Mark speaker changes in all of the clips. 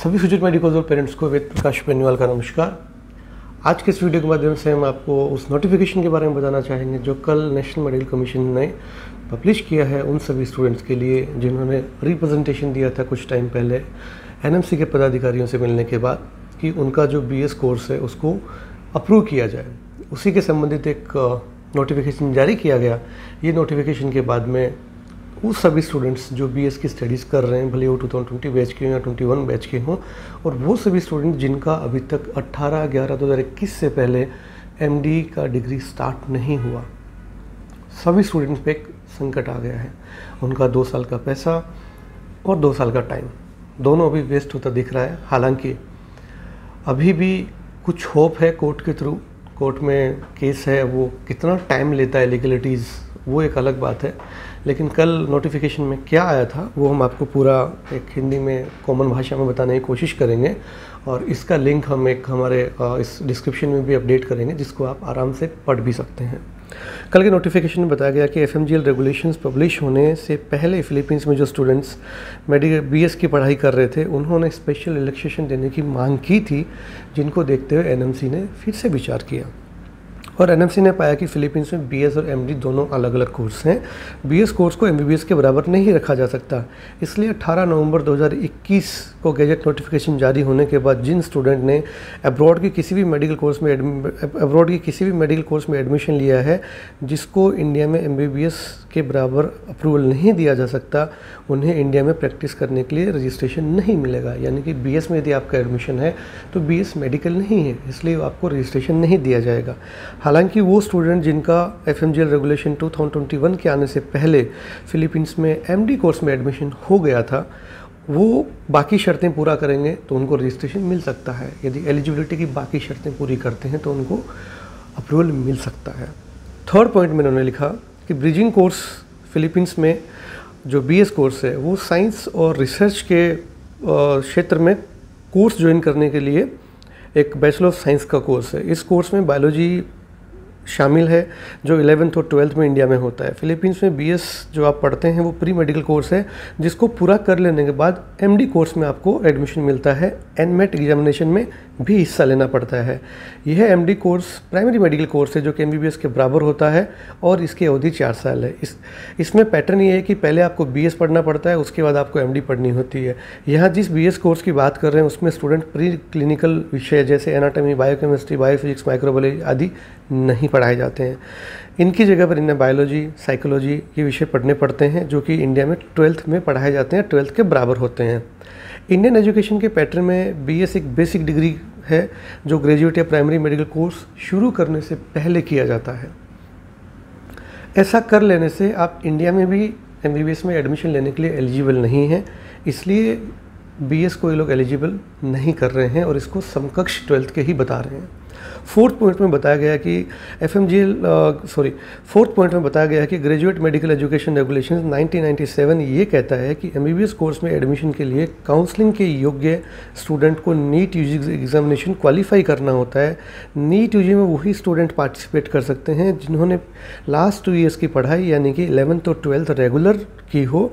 Speaker 1: सभी future medical और parents को वेद प्रकाश बेनीवाल का नमस्कार। आज के इस वीडियो के माध्यम से हम आपको उस नोटिफिकेशन के बारे में बताना चाहेंगे जो कल नेशनल मेडिकल कमीशन ने पब्लिश किया है उन सभी स्टूडेंट्स के लिए जिन्होंने रिप्रेजेंटेशन दिया था कुछ टाइम पहले एनएमसी के पदाधिकारियों से मिलने के बाद कि उनका जो बीएस कोर्स है उसको अप्रूव किया जाए। उसी के संबंधित एक नोटिफिकेशन जारी किया गया। ये नोटिफिकेशन के बाद में वो सभी स्टूडेंट्स जो बीएस की स्टडीज़ कर रहे हैं, भले वो 2020 बैच के हों या 21 बैच के हों, और वो सभी स्टूडेंट जिनका अभी तक 18 ग्यारह दो से पहले एमडी का डिग्री स्टार्ट नहीं हुआ, सभी स्टूडेंट्स पे एक संकट आ गया है। उनका दो साल का पैसा और दो साल का टाइम दोनों अभी वेस्ट होता दिख रहा है। हालाँकि अभी भी कुछ होप है कोर्ट के थ्रू कोर्ट में केस है, वो कितना टाइम लेता है लीगलिटीज़ वो एक अलग बात है। लेकिन कल नोटिफिकेशन में क्या आया था, वो हम आपको पूरा एक हिंदी में कॉमन भाषा में बताने की कोशिश करेंगे और इसका लिंक हम एक हमारे इस डिस्क्रिप्शन में भी अपडेट करेंगे, जिसको आप आराम से पढ़ भी सकते हैं। कल के नोटिफिकेशन में बताया गया कि एफएमजीएल रेगुलेशंस पब्लिश होने से पहले फिलीपींस में जो स्टूडेंट्स मेडिकल बी की पढ़ाई कर रहे थे, उन्होंने स्पेशल रिलैक्सेशन देने की मांग की थी, जिनको देखते हुए एनएमसी ने फिर से विचार किया। और एन ने पाया कि फिलीपींस में बीएस और एमडी दोनों अलग अलग कोर्स हैं बीएस कोर्स को एमबीबीएस के बराबर नहीं रखा जा सकता। इसलिए 18 नवंबर 2021 को गैजेट नोटिफिकेशन जारी होने के बाद जिन स्टूडेंट ने अब्रॉड की किसी भी मेडिकल कोर्स में अब्रॉड की किसी भी मेडिकल कोर्स में एडमिशन लिया है, जिसको इंडिया में एमबीबीएस के बराबर अप्रूवल नहीं दिया जा सकता, उन्हें इंडिया में प्रैक्टिस करने के लिए रजिस्ट्रेशन नहीं मिलेगा। यानी कि बीएस में यदि आपका एडमिशन है तो बी मेडिकल नहीं है, इसलिए आपको रजिस्ट्रेशन नहीं दिया जाएगा। हालाँकि वो स्टूडेंट जिनका FMGL रेगुलेशन 2021 के आने से पहले फिलीपींस में एमडी कोर्स में एडमिशन हो गया था, वो बाकी शर्तें पूरा करेंगे तो उनको रजिस्ट्रेशन मिल सकता है। यदि एलिजिबिलिटी की बाकी शर्तें पूरी करते हैं तो उनको अप्रूवल मिल सकता है। थर्ड पॉइंट में उन्होंने लिखा कि ब्रिजिंग कोर्स फिलीपींस में जो बी कोर्स है, वो साइंस और रिसर्च के क्षेत्र में कोर्स ज्वाइन करने के लिए एक बैचलर ऑफ़ साइंस का कोर्स है। इस कोर्स में बायोलॉजी शामिल है, जो इलेवेंथ और ट्वेल्थ में इंडिया में होता है। फिलीपींस में बीएस जो आप पढ़ते हैं, वो प्री मेडिकल कोर्स है, जिसको पूरा कर लेने के बाद एमडी कोर्स में आपको एडमिशन मिलता है। एनमेट एग्जामिनेशन में भी हिस्सा लेना पड़ता है। यह MD course primary medical course है, जो कि एमबीबीएस के बराबर होता है और इसकी अवधि चार साल है। इस, इसमें पैटर्न ये है कि पहले आपको बीएस पढ़ना पड़ता है, उसके बाद आपको एमडी पढ़नी होती है। यहाँ जिस बीएस कोर्स की बात कर रहे हैं, उसमें स्टूडेंट प्री क्लिनिकल विषय, जैसे एनाटॉमी बायोकेमिस्ट्री बायोफिजिक्स माइक्रोबायोलॉजी आदि नहीं पढ़ाए जाते हैं। इनकी जगह पर इन्हें बायोलॉजी साइकोलॉजी ये विषय पढ़ने पड़ते हैं, जो कि इंडिया में ट्वेल्थ में पढ़ाए जाते हैं ट्वेल्थ के बराबर होते हैं। इंडियन एजुकेशन के पैटर्न में बीएस एक बेसिक डिग्री है, जो ग्रेजुएट या प्राइमरी मेडिकल कोर्स शुरू करने से पहले किया जाता है। ऐसा कर लेने से आप इंडिया में भी एमबीबीएस में एडमिशन लेने के लिए एलिजिबल नहीं हैं, इसलिए बीएस को ये लोग एलिजिबल नहीं कर रहे हैं और इसको समकक्ष ट्वेल्थ के ही बता रहे हैं। फोर्थ पॉइंट में बताया गया कि F M G sorry fourth point में बताया गया कि ग्रेजुएट मेडिकल एजुकेशन रेगुलेशन 1997 ये कहता है कि एमबीबीएस कोर्स में एडमिशन के लिए काउंसलिंग के योग्य स्टूडेंट को नीट यूजी एग्जामिनेशन क्वालिफाई करना होता है। नीट यूजी में वही स्टूडेंट पार्टिसिपेट कर सकते हैं जिन्होंने लास्ट टू ईयर्स की पढ़ाई, यानी कि इलेवंथ और ट्वेल्थ रेगुलर की हो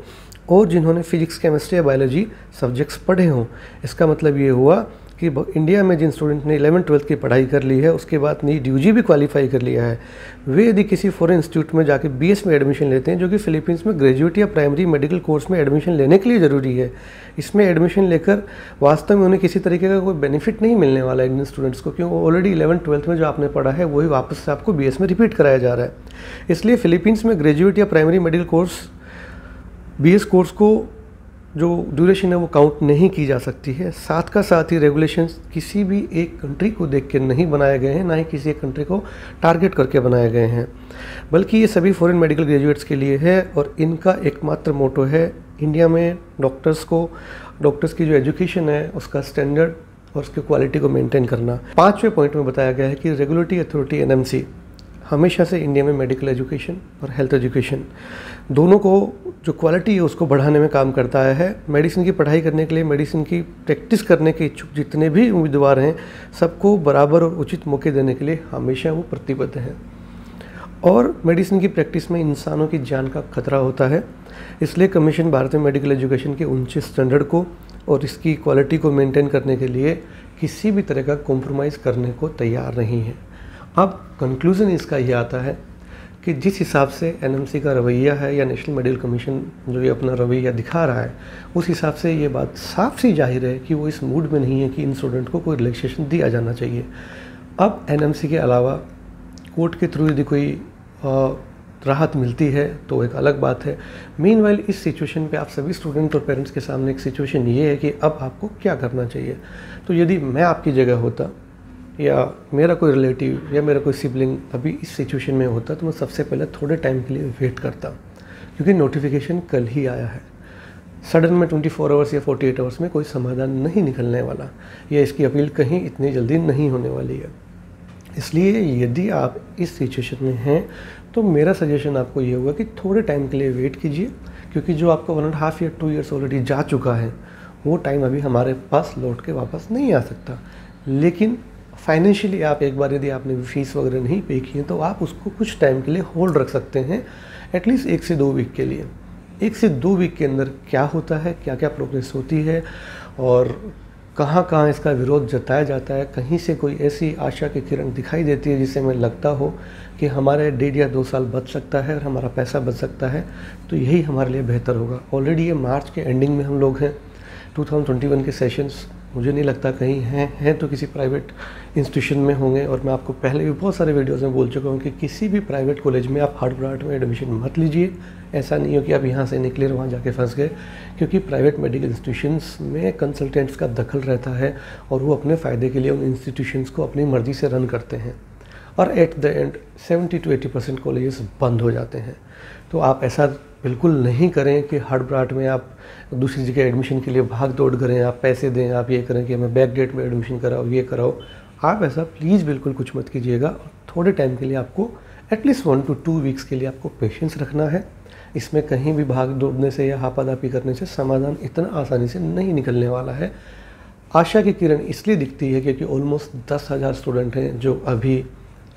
Speaker 1: और जिन्होंने फिजिक्स केमिस्ट्री या बायोलॉजी सब्जेक्ट्स पढ़े हों। इसका मतलब ये हुआ कि इंडिया में जिन स्टूडेंट ने इलेवन ट्वेल्थ की पढ़ाई कर ली है, उसके बाद नीट यू भी क्वालिफाई कर लिया है। वे यदि किसी फॉरेन इंस्टीट्यूट में जाकर बीएस में एडमिशन लेते हैं, जो कि फिलीपींस में ग्रेजुएट या प्राइमरी मेडिकल कोर्स में एडमिशन लेने के लिए ज़रूरी है, इसमें एडमिशन लेकर वास्तव में उन्हें किसी तरीके का कोई बेनिफिट नहीं मिलने वाला है इंडियन स्टूडेंट्स को क्योंकि ऑलरेडी इलेवन ट्वेल्थ में जो आपने पढ़ा है, वही वापस से आपको बीएस में रिपीट कराया जा रहा है। इसलिए फिलीपींस में ग्रेजुएट या primary medical course BS course को जो ड्यूरेशन है वो काउंट नहीं की जा सकती है। साथ का साथ ही रेगुलेशंस किसी भी एक कंट्री को देख के नहीं बनाए गए हैं, ना ही किसी एक कंट्री को टारगेट करके बनाए गए हैं। बल्कि ये सभी फॉरेन मेडिकल ग्रेजुएट्स के लिए है और इनका एकमात्र मोटो है इंडिया में डॉक्टर्स को डॉक्टर्स की जो एजुकेशन है, उसका स्टैंडर्ड और उसकी क्वालिटी को मेंटेन करना। पाँचवें पॉइंट में बताया गया है कि रेगुलेटरी अथॉरिटी एनएमसी हमेशा से इंडिया में मेडिकल एजुकेशन और हेल्थ एजुकेशन दोनों को जो क्वालिटी है उसको बढ़ाने में काम करता आया है। मेडिसिन की पढ़ाई करने के लिए मेडिसिन की प्रैक्टिस करने के इच्छुक जितने भी उम्मीदवार हैं, सबको बराबर और उचित मौके देने के लिए हमेशा वो प्रतिबद्ध हैं। और मेडिसिन की प्रैक्टिस में इंसानों की जान का खतरा होता है, इसलिए कमीशन भारतीय मेडिकल एजुकेशन के ऊँचे स्टैंडर्ड को और इसकी क्वालिटी को मेंटेन करने के लिए किसी भी तरह का कॉम्प्रोमाइज़ करने को तैयार नहीं है। अब कंक्लूज़न इसका ये आता है कि जिस हिसाब से एनएमसी का रवैया है या नेशनल मेडिकल कमीशन जो ये अपना रवैया दिखा रहा है, उस हिसाब से ये बात साफ़ सी ज़ाहिर है कि वो इस मूड में नहीं है कि इन स्टूडेंट को कोई रिलैक्सेशन दिया जाना चाहिए। अब एनएमसी के अलावा कोर्ट के थ्रू यदि कोई राहत मिलती है तो एक अलग बात है। मेन वाइल इस सिचुएशन पे आप सभी स्टूडेंट और पेरेंट्स के सामने एक सिचुएशन ये है कि अब आपको क्या करना चाहिए। तो यदि मैं आपकी जगह होता या मेरा कोई रिलेटिव या मेरा कोई सिबलिंग अभी इस सिचुएशन में होता तो मैं सबसे पहले थोड़े टाइम के लिए वेट करता क्योंकि नोटिफिकेशन कल ही आया है। सडन में 24 फोर आवर्स या 48 आवर्स में कोई समाधान नहीं निकलने वाला, या इसकी अपील कहीं इतनी जल्दी नहीं होने वाली है। इसलिए यदि आप इस सिचुएशन में हैं तो मेरा सजेशन आपको ये होगा कि थोड़े टाइम के लिए वेट कीजिए, क्योंकि जो आपका one and half year two years already जा चुका है, वो टाइम अभी हमारे पास लौट के वापस नहीं आ सकता। लेकिन फाइनेंशियली आप एक बार यदि आपने फ़ीस वगैरह नहीं पे की है तो आप उसको कुछ टाइम के लिए होल्ड रख सकते हैं एटलीस्ट एक से दो वीक के लिए। एक से दो वीक के अंदर क्या होता है क्या क्या प्रोग्रेस होती है, और कहाँ कहाँ इसका विरोध जताया जाता है, कहीं से कोई ऐसी आशा की किरण दिखाई देती है जिससे हमें लगता हो कि हमारे डेढ़ या दो साल बच सकता है और हमारा पैसा बच सकता है तो यही हमारे लिए बेहतर होगा। ऑलरेडी ये मार्च के एंडिंग में हम लोग हैं 2021 के सेशंस मुझे नहीं लगता कहीं हैं हैं तो किसी प्राइवेट इंस्टीट्यूशन में होंगे और मैं आपको पहले भी बहुत सारे वीडियोज़ में बोल चुका हूँ कि किसी भी प्राइवेट कॉलेज में आप हार्ड ब्राट में एडमिशन मत लीजिए। ऐसा नहीं हो कि आप यहाँ से निकले और वहाँ जाके फंस गए, क्योंकि प्राइवेट मेडिकल इंस्टीट्यूशंस में कंसल्टेंट्स का दखल रहता है और वो अपने फ़ायदे के लिए उन इंस्टीट्यूशंस को अपनी मर्ज़ी से रन करते हैं और at the end 70 to 80 percent colleges बंद हो जाते हैं। तो आप ऐसा बिल्कुल नहीं करें कि हड़ ब्राट में आप दूसरी जगह एडमिशन के लिए भाग दौड़ करें, आप पैसे दें, आप ये करें कि हमें बैक गेट में एडमिशन कराओ, ये कराओ। आप ऐसा प्लीज़ बिल्कुल कुछ मत कीजिएगा और थोड़े टाइम के लिए आपको at least one two two weeks के लिए आपको पेशेंस रखना है। इसमें कहीं भी भाग दौड़ने से या हापादापी करने से समाधान इतना आसानी से नहीं निकलने वाला है। आशा की किरण इसलिए दिखती है क्योंकि ऑलमोस्ट दस हज़ार स्टूडेंट हैं जो अभी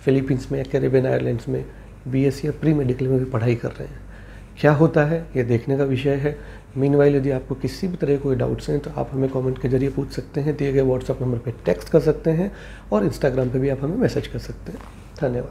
Speaker 1: फिलीपींस में कैरेबियन आइलैंड्स में बीएससी या प्री मेडिकल में भी पढ़ाई कर रहे हैं। क्या होता है, ये देखने का विषय है। मीन यदि आपको किसी भी तरह कोई डाउट्स हैं तो आप हमें कमेंट के ज़रिए पूछ सकते हैं, दिए गए व्हाट्सअप नंबर पर टेक्स्ट कर सकते हैं और इंस्टाग्राम पे भी आप हमें मैसेज कर सकते हैं। धन्यवाद।